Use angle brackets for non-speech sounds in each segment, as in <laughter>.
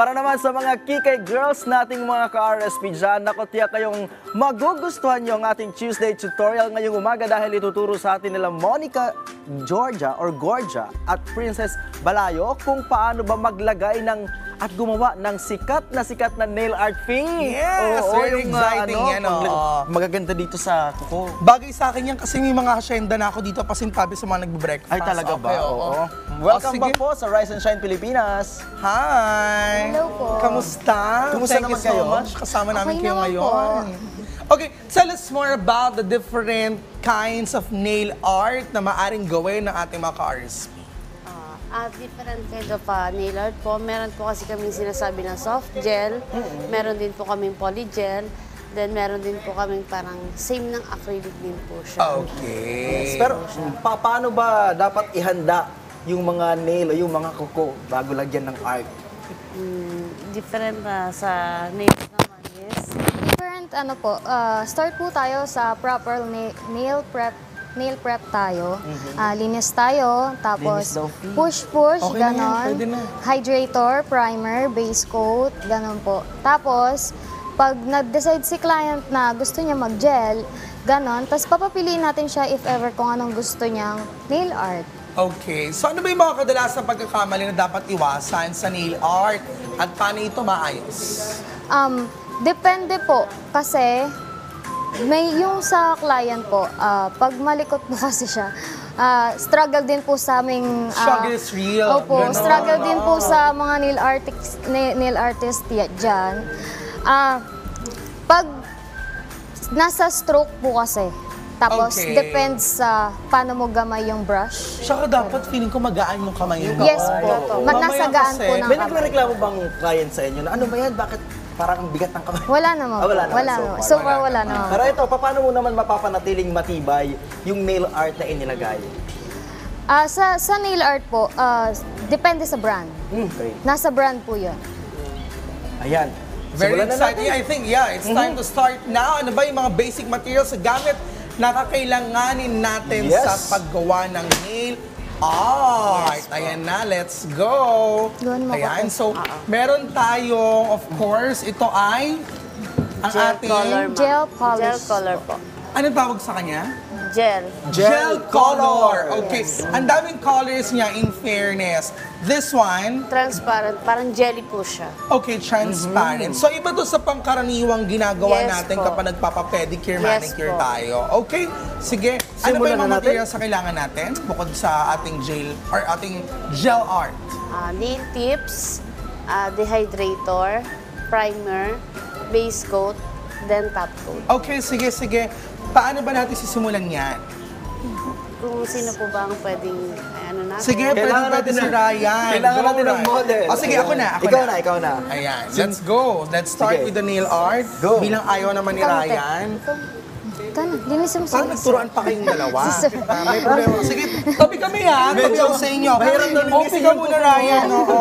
Para naman sa mga kikay girls nating mga ka-RSP dyan, naku tiyak kayong magugustuhan nyo ang ating Tuesday tutorial ngayong umaga dahil ituturo sa atin nila Monica Georgia or Gorgia at Princess Balayo kung paano ba maglagay ng at gumawa ng sikat na sikat na nail art fee. Yes, very yung, exciting yan, pagla- oo. Magaganda dito sa kuko. Bagay sa akin yan kasi may mga asyenda na ako dito pasintabi sa mga nagbe-breakfast. Ay, talaga ba? Okay, oo. Oo. Welcome Oh, back po sa Rise and Shine Pilipinas. Hi! Hello po. Kamusta? Kumusta Thank naman you so kayo? much. Kasama namin Okay kayo naman ngayon. Okay, tell us more about the different kinds of nail art na maaring gawin ng ating mga ka-RSP. Ah, different kind of ah, nail art po. Meron po kasi kaming sinasabi na soft gel. Meron din po kaming polygel. Then meron din po kaming parang same ng acrylic din po siya. Okay. Pero pa- paano ba dapat ihanda yung mga nail o yung mga kuko bago lagyan ng art? Mm, different na sa nails naman is Different ano po, ah, start po tayo sa proper na- nail prep nail prep tayo. Ah, linis tayo, tapos push-push, Okay ganon. na. Hydrator, primer, base coat, ganon po. Tapos, pag nag-decide si client na gusto niya mag-gel, ganon, tapos papapiliin natin siya if ever kung anong gusto niyang nail art. Okay. So ano ba yung mga kadalasang pagkakamali na dapat iwasan sa nail art? At paano ito maayos? Um, depende po kasi may yung sa client po, ah, pag malikot po <laughs> kasi siya, ah, struggle din po sa aming... ah, Struggle is real. Opo, Ganon. struggle din po sa mga nail artist, nail, nail artist ya- dyan. Ah, pag nasa stroke po kasi, tapos Okay. depends sa paano mo gamay yung brush. Tsaka dapat feeling ko magaan yung kamay mo. Yes po. Mag Mamaya nasagaan po ng May kamay. nagreklamo bang client sa inyo na ano ba yan? Bakit parang ang bigat ng kamay? Wala naman Ah, wala naman Wala so naman. far. So far, wala naman. Pero ito, paano mo naman mapapanatiling matibay yung nail art na inilagay? Ah, sa, sa nail art po, ah, depende sa brand. Hmm, okay. Nasa brand po yun. Ayan. Very Simulan na exciting. natin. I think, yeah, it's time to start now. Ano ba yung mga basic materials sa gamit na kakailanganin natin Yes. sa paggawa ng nail art? Ayan na, let's go. Mo Ayan, ko so meron tayong, of course, ito ay ang gel ating... color. Gel polish Gel color po. Anong tawag sa kanya? Gel. Gel color. Okay. Ang daming colors niya in fairness. This one, Transparent. Parang jelly po siya. Okay, transparent. So iba to sa pangkaraniwang ginagawa Yes natin po. kapag nagpapa-pedicure, Yes manicure po. tayo. Okay, sige. ano ba Simulan yung mga na natin? materials na kailangan natin bukod sa ating gel or ating gel art? Ah, nail tips, ah, dehydrator, primer, base coat, then top coat. Okay, sige, sige. Paano ba natin sisimulan yan? Kung sino po ba ang pwedeng, ay, ano natin? Sige, pwede Kailangan pwede natin si ng- Ryan. Kailangan Go, natin ng Ryan. model. O sige, ako na. Ako ikaw na, ikaw na. Ayan, let's go. Let's start Sige. with the nail art. Go. Bilang ayaw naman ni Ikaw, te. Ryan. Ikaw na, linisin mo sa Parang nagturoan pa kayong dalawa. <laughs> Ah, may problema. Sige, tabi kami ha. Tabi ako sa inyo. Mahirap na linisin Okay ka yung muna. Ryan. Oo.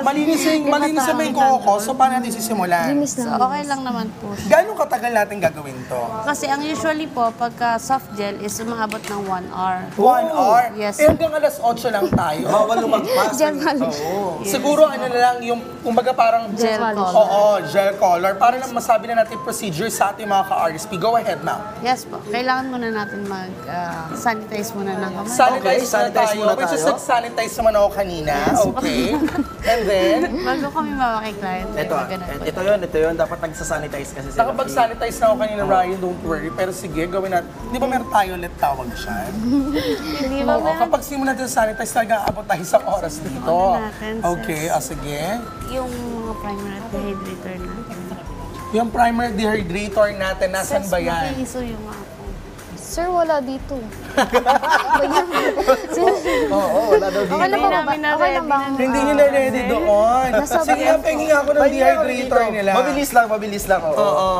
Malinis yung, malinis yung may kuko. So, paano natin sisimulan? Linis So, na. okay lang naman po siya. Gano'ng katagal natin gagawin to? Kasi ang usually po, pagka soft gel is umaabot ng 1 hour. One hour? Yes. Eh, hanggang alas 8 lang tayo. <laughs> Bawal lumagpas. Gel polish. Oo. Siguro ano na lang yung, kumbaga parang... Gel polish. color. Oo, gel color. Para lang masabi na natin procedure sa ating mga ka-RSP. Go ahead now. Yes po. Kailangan muna natin mag-sanitize muna ng kamay. Sanitize, Okay, sanitize tayo. muna Which is tayo. nag-sanitize naman ako kanina. Okay. <laughs> And then, <laughs> Bago kami. Ito, may ganun po. ito yun, ito yun. Dapat nagsasanitize kasi sila. Nakapag-sanitize na ako kanina, Ryan, don't worry. Pero sige, gawin natin. Di ba meron tayo ulit tawag siya? <laughs> Hindi ba Oo, meron kapag simulan natin sa sanitize, talaga abot tayo sa oras dito. Ano natin, sis? Okay, ah, sige. yung mga primer at dehydrator natin? Yung primer dehydrator natin, nasan ba yan? Makiiso yung mga. Sir, wala dito. <laughs> Oo, oo, wala daw dito. Okay lang ba? namin na Okay lang ba? Hindi nyo na ready doon. Nasa Sige, bayan pahingin ako ng dehydrator dito. nila. Mabilis lang, mabilis lang. Oo. Oo.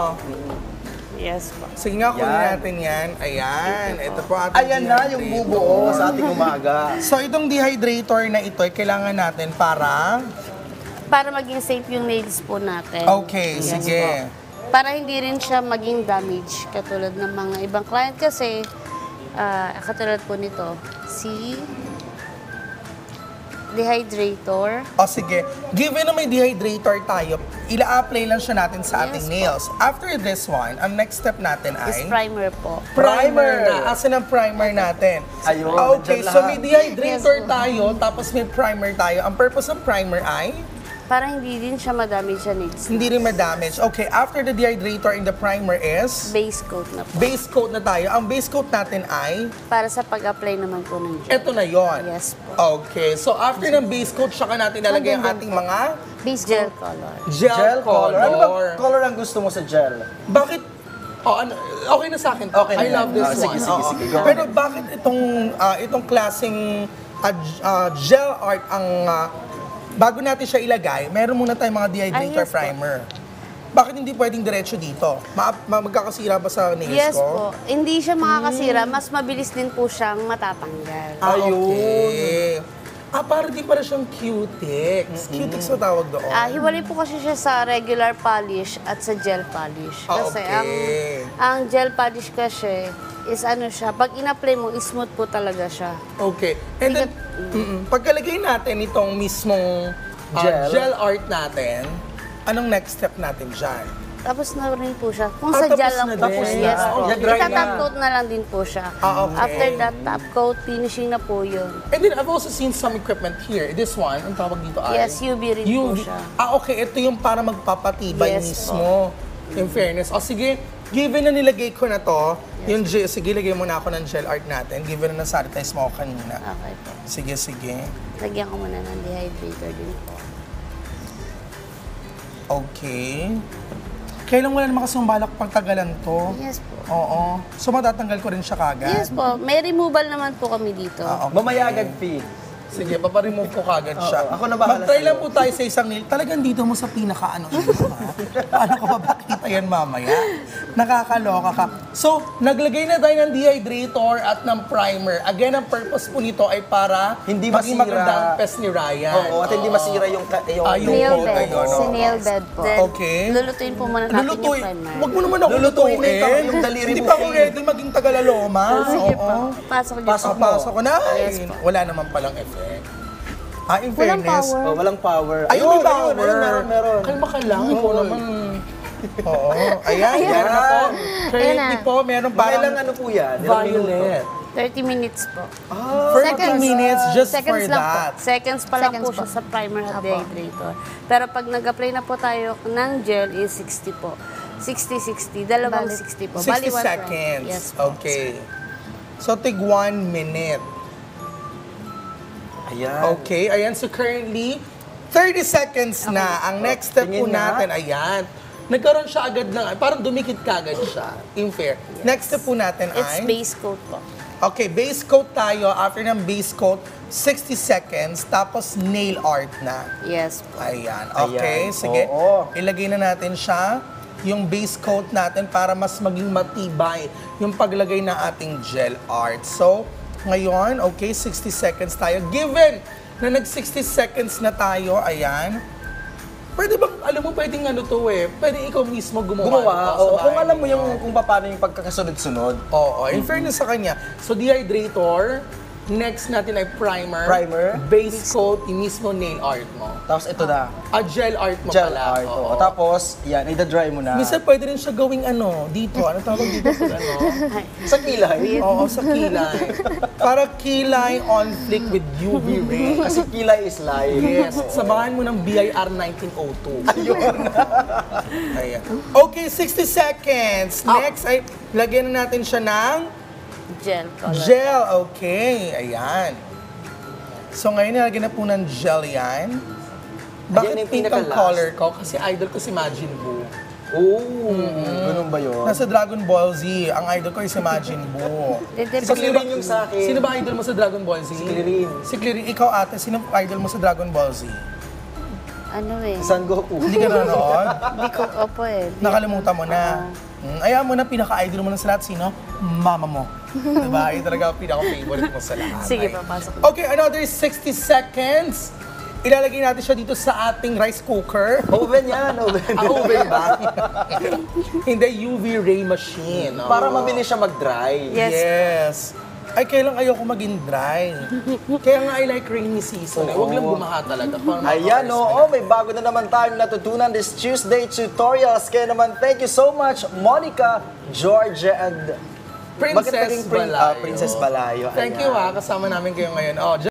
Yes po. Sige nga, kunin Yan. natin yan. Ayan, ito po ating Ayan na yung dehydrator. bubuo sa ating umaga. <laughs> So, itong dehydrator na ito, ay kailangan natin para... Para maging safe yung nails po natin. Okay, Yes sige. po. Para hindi rin siya maging damage. Katulad ng mga ibang client kasi, ah, katulad po nito, si Dehydrator. O sige, given na may dehydrator tayo, ila-apply lang siya natin sa ating Yes po. nails. After this one, ang next step natin Is ay... primer po. Primer na. Asan ang primer natin? Ayun, Ah, okay, so may dehydrator Yes po. tayo, tapos may primer tayo. Ang purpose ng primer ay Para hindi din siya madamage sa nails. hindi rin ma-damage. Okay, after the dehydrator and the primer is Base coat na po. base coat na tayo. Ang base coat natin ay Para sa pag-apply naman po ng gel. eto na yon. Yes po. Okay, so after ng base coat, saka natin lalagay ang ating mga Base Gel color. gel, Gel color. Ano ba color. ang gusto mo sa gel? Bakit Oh, ano, okay na sa akin. Okay na I yan. love this sige, one. sige, Oo. sige, go. Pero bakit itong ah, itong klaseng ah, ah, gel art ang ah, bago natin siya ilagay, meron muna tayong mga dehydrator Ah, yes po. primer. Bakit hindi pwedeng diretso dito? Ma, ma- magkakasira ba sa nails Yes ko? po. Hindi siya makakasira. Mas mabilis din po siyang matatanggal. Ah, Ayun. okay. Ah, para di para siyang cutex. Cutex na tawag doon. Ah, hiwalay po kasi siya sa regular polish at sa gel polish. Ah, Kasi okay. ang ang gel polish kasi is ano siya, pag in-apply mo, smooth po talaga siya. Okay. And then, mm pagkalagay natin itong mismong ah, Gel. gel art natin, anong next step natin dyan? Tapos na rin po siya. Kung Ah, sa tapos gel lang na po din. siya. Yes Ah, po. okay. Dry Itatap na. coat na lang din po siya. Ah, okay. After that top coat, finishing na po yun. And then I've also seen some equipment here. This one, ang tawag dito ay? Yes, UV rin po siya. Ah, okay. Ito yung para magpapatibay Yes mismo. In fairness. O sige, given na nilagay ko na to, yung gel, sige, lagay muna ako ng gel art natin. Given na nasanitize mo ako kanina. Okay po. Sige, sige. Lagyan ko muna ng dehydrator din po. Okay. Kailan wala naman kasi yung balak pagtagalan to? Yes po. Oo. So matatanggal ko rin siya kagad? Yes po. May removal naman po kami dito. Ah, okay. Mamaya agad, P. Sige, paparemove ko kagad siya. Ako na bahala Mag-try lang po tayo sa isang nail. Talagang dito mo sa pinaka-ano? Paano ko mapakita yan mamaya? Nakakaloka ka. So, naglagay na tayo ng dehydrator at ng primer. Again, ang purpose po nito ay para Hindi maging masira. maganda ang pest ni Ryan. Oo, at hindi masira yung, ka- yung, Ah, yung Nail coat, bed. ayun, Si oo. nail bed po. Then, Okay. lulutuin po muna natin Lulutuin. yung primer. Huwag mo naman ako Lulutuin lulutuin. na ikaw, yung daliri Hindi mo, pa ako ready maging tagalaloma. Sige Oo. po. Pasok niyo Pasok po. Pasok ko na. Yes po. wala naman palang effect. Ah, in Walang fairness, power. Oh, walang power. Ayun, may power. ayun, meron, meron. Kalma ka lang. Ikaw naman. Oo. Ayan, Ayan. meron na po. Currently Ayan na. po, meron Parang parang ilang ano po yan? Ilang minuto? violet. 30 minutes po. 30 Seconds. minutes just Seconds for lang po. that. Seconds pa lang Seconds po po. siya sa primer at dehydrator. Pero pag nag-apply na po tayo ng gel is 60 po. 60-60. Dalawang Bali. 60 po. 60 Bali, one seconds. Yes po. Okay. So, tig one minute. Ayan. Okay, ayan. So currently, 30 seconds na. Ang next step po Tingin nga. natin, ayan. Nagkaroon siya agad ng, parang dumikit kagad siya. In fair. Next step po natin It's ay, base coat po. okay, base coat tayo. After ng base coat, 60 seconds. Tapos nail art na. Yes po. Ayan. Okay, Ayan. sige. Oo. Ilagay na natin siya yung base coat natin para mas maging matibay yung paglagay ng ating gel art. So, ngayon, okay, 60 seconds tayo. Given na nag-60 seconds na tayo, ayan, pwede bang, alam mo, pwedeng ano to eh, pwede ikaw mismo gumawa. Gumawa. Oo, kung alam mo yung kung paano yung pagkakasunod-sunod. Oo, in fairness sa kanya. So, dehydrator, next natin ay primer. Primer. Base coat, yung mismo nail art mo. Tapos ito na, Ah, gel art mo gel pala. art. Oo. Oo. Tapos, yan, ida-dry mo na. Minsan pwede rin siya gawing ano, dito. Ano tawag dito? Pag <laughs> ano? Sa kilay. <laughs> Oo, sa kilay. Para kilay on flick with UV ray. Kasi kilay is live. Yes, samahan mo ng BIR 1902. Ayun. <laughs> Ayan. Okay, 60 seconds. Next ay lagyan na natin siya ng Gel color. gel. Okay, ayan. So ngayon nilagyan na po ng gel yan. Ayan Bakit yung pink ang pinaka-last. color ko? Kasi idol ko si Majin Buu. Oo, ganun ba yun? Nasa Dragon Ball Z, ang idol ko ay si Majin Buu. Dede- Si Clirin yung sa akin. Sino ba idol mo sa Dragon Ball Z? Si Clirin. Si Clirin. Ikaw ate, sino idol mo sa Dragon Ball Z? Ano eh. San Goku. <laughs> Hindi ka nanonood? Hindi ko, opo eh. Di- Nakalimutan mo na. Mm, ayaw mo na, pinaka-idol mo na sa lahat, sino? Mama mo. diba? Yun talaga ang pinaka-favorite mo sa lahat. Sige, papasok. Okay, another 60 seconds. Ilalagay natin siya dito sa ating rice cooker. Oven yan, oven. Ah, oven ba? <laughs> Hindi, UV ray machine. Para mabilis siya mag-dry. Yes. Yes. Ay, kailan ayoko maging dry. Kaya nga I like rainy season. eh. Huwag lang bumaha talaga. Ayan, oo, may bago na naman tayong natutunan this Tuesday tutorials. Kaya naman, thank you so much, Monica, Georgia, and... Princess Bakit naging prin- ah, Balayo. Princess Balayo. Thank Ayan. you ha, kasama namin kayo ngayon. Oh,